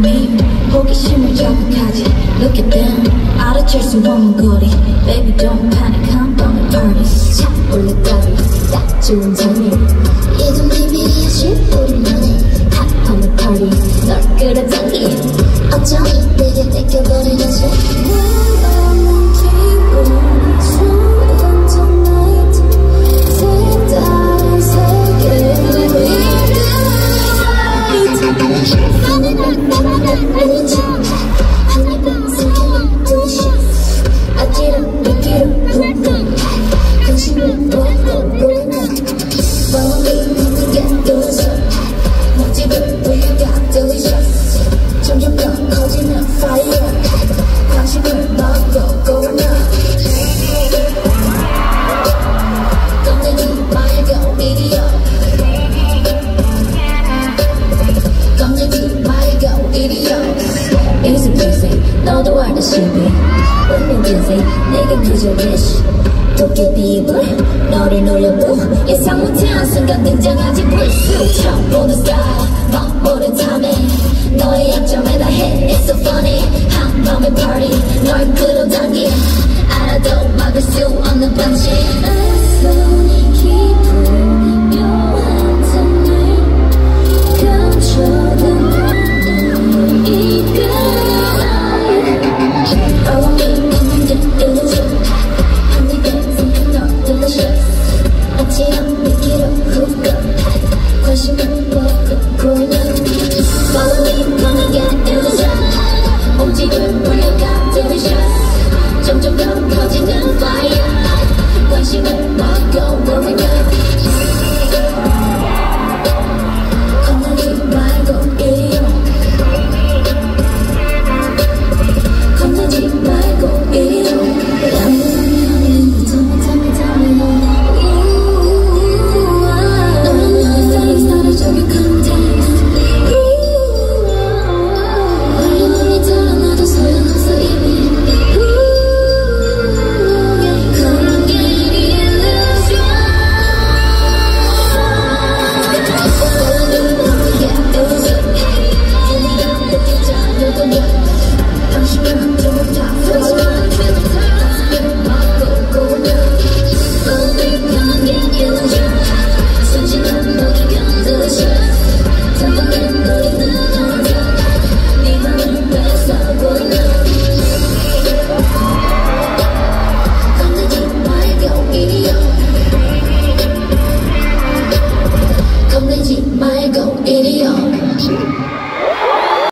me 호기심을 자극하지. Look at them. 알아챌 수 없는 거리. Baby don't panic. 한 번의 party 샷 올렸다들 딱 좋은 타이밍 너도 알다시피 운명 기세 내게 그저 계시 도깨비불 너를 놀려도 예상 못한 순간 등장하지 불쑥 처음 보는 스타일 멋모른 탐에 너의 약점에 다해. It's so funny. 한밤의 party 널 끌어당기 알아도 막을 수 없는 반지 可是快醒